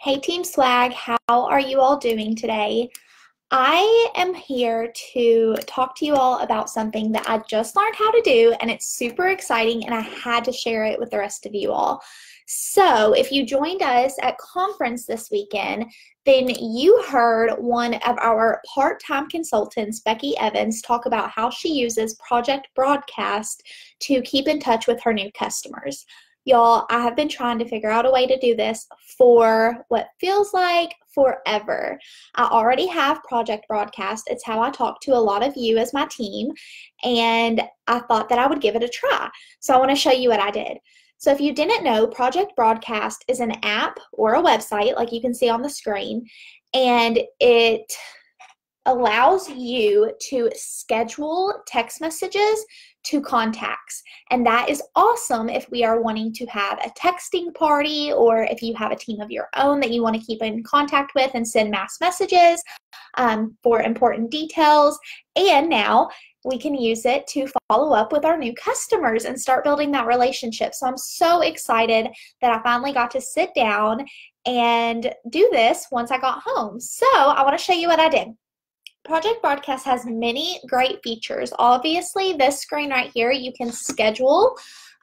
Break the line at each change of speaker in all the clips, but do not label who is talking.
Hey Team Swag, how are you all doing today? I am here to talk to you all about something that I just learned how to do, and it's super exciting, and I had to share it with the rest of you all. So, if you joined us at conference this weekend, then you heard one of our part time consultants, Becky Evans, talk about how she uses Project Broadcast to keep in touch with her new customers. Y'all, I have been trying to figure out a way to do this for what feels like forever. I already have Project Broadcast. It's how I talk to a lot of you as my team, and I thought that I would give it a try. So I want to show you what I did. So if you didn't know, Project Broadcast is an app or a website like you can see on the screen, and it allows you to schedule text messages to contacts. And that is awesome if we are wanting to have a texting party or if you have a team of your own that you want to keep in contact with and send mass messages um, for important details. And now we can use it to follow up with our new customers and start building that relationship. So I'm so excited that I finally got to sit down and do this once I got home. So I want to show you what I did. Project Broadcast has many great features. Obviously, this screen right here, you can schedule.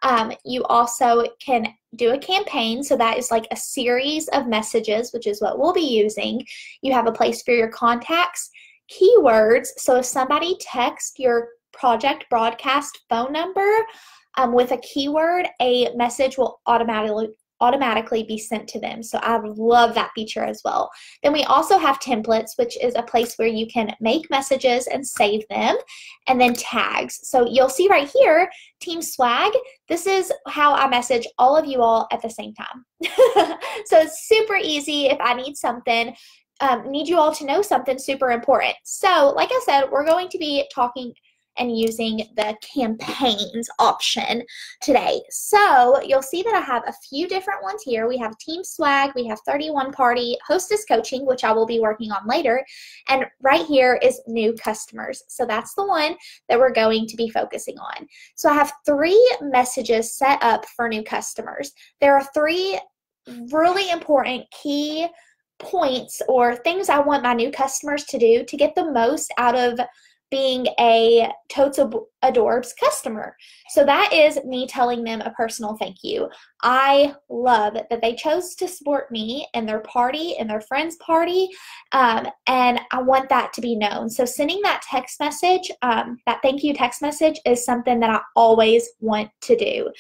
Um, you also can do a campaign, so that is like a series of messages, which is what we'll be using. You have a place for your contacts, keywords. So if somebody texts your project broadcast phone number um, with a keyword, a message will automatically automatically be sent to them. So I love that feature as well. Then we also have templates, which is a place where you can make messages and save them, and then tags. So you'll see right here, Team Swag, this is how I message all of you all at the same time. so it's super easy if I need something. Um, need you all to know something super important. So, like I said, we're going to be talking and using the campaigns option today. So you'll see that I have a few different ones here. We have Team Swag, we have 31 Party, Hostess Coaching, which I will be working on later, and right here is New Customers. So that's the one that we're going to be focusing on. So I have three messages set up for new customers. There are three really important key points or things I want my new customers to do to get the most out of being a Totes Adorbs customer. So that is me telling them a personal thank you. I love that they chose to support me in their party, in their friend's party, um, and I want that to be known. So sending that text message, um, that thank you text message, is something that I always want to do.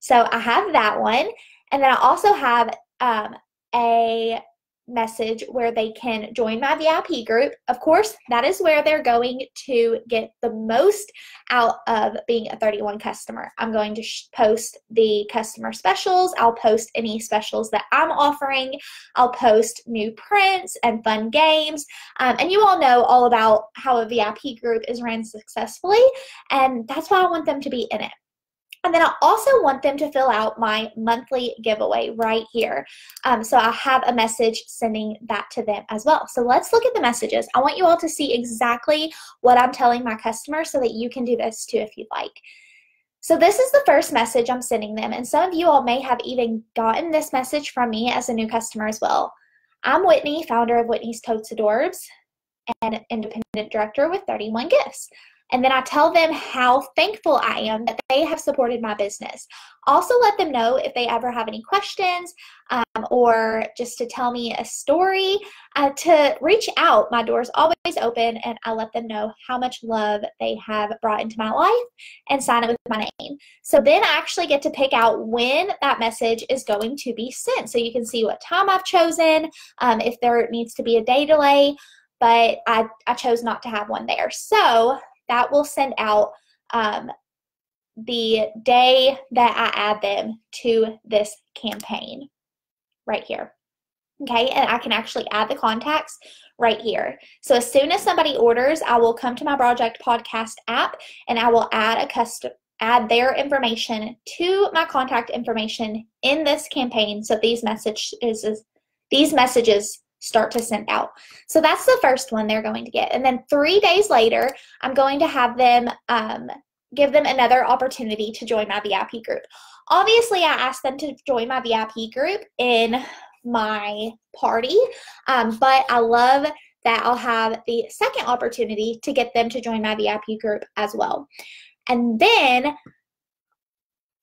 So I have that one, and then I also have um, a message where they can join my VIP group. Of course, that is where they're going to get the most out of being a 31 customer. I'm going to post the customer specials. I'll post any specials that I'm offering. I'll post new prints and fun games. Um, and you all know all about how a VIP group is ran successfully, and that's why I want them to be in it. And then I also want them to fill out my monthly giveaway right here. Um, so I have a message sending that to them as well. So let's look at the messages. I want you all to see exactly what I'm telling my customers so that you can do this too if you'd like. So this is the first message I'm sending them. And some of you all may have even gotten this message from me as a new customer as well. I'm Whitney, founder of Whitney's Totes Adorbs and independent director with 31 Gifts. And then I tell them how thankful I am that they have supported my business. Also, let them know if they ever have any questions um, or just to tell me a story, uh, to reach out. My door is always open, and I let them know how much love they have brought into my life and sign it with my name. So then I actually get to pick out when that message is going to be sent. So you can see what time I've chosen, um, if there needs to be a day delay but I, I chose not to have one there. So that will send out um, the day that I add them to this campaign right here. Okay, and I can actually add the contacts right here. So as soon as somebody orders, I will come to my Project Broadcast app and I will add a custom add their information to my contact information in this campaign so these messages these messages start to send out. So that's the first one they're going to get. And then three days later, I'm going to have them um, give them another opportunity to join my VIP group. Obviously, I asked them to join my VIP group in my party. Um, but I love that I'll have the second opportunity to get them to join my VIP group as well. And then,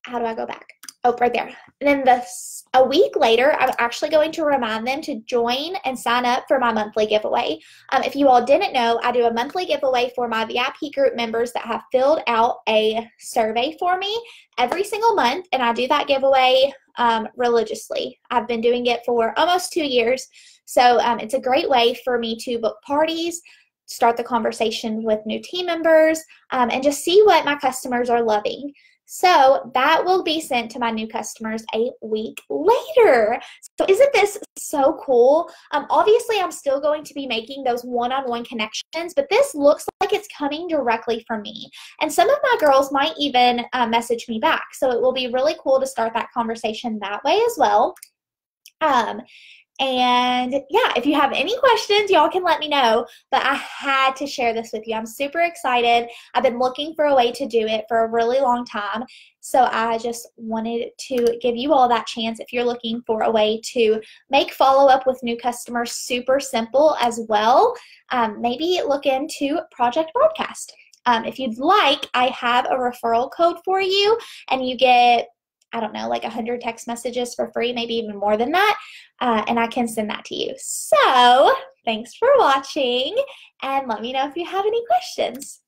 how do I go back? Oh, right there. And then the a week later, I'm actually going to remind them to join and sign up for my monthly giveaway. Um, if you all didn't know, I do a monthly giveaway for my VIP group members that have filled out a survey for me every single month, and I do that giveaway um, religiously. I've been doing it for almost two years, so um, it's a great way for me to book parties, start the conversation with new team members, um, and just see what my customers are loving. So that will be sent to my new customers a week later. So isn't this so cool? Um, obviously, I'm still going to be making those one-on-one connections, but this looks like it's coming directly from me. And some of my girls might even uh, message me back. So it will be really cool to start that conversation that way as well. Um, and yeah, if you have any questions, y'all can let me know. But I had to share this with you. I'm super excited. I've been looking for a way to do it for a really long time. So I just wanted to give you all that chance if you're looking for a way to make follow up with new customers super simple as well. Um, maybe look into Project Broadcast. Um, if you'd like, I have a referral code for you, and you get I don't know, like 100 text messages for free, maybe even more than that, uh, and I can send that to you. So, thanks for watching, and let me know if you have any questions.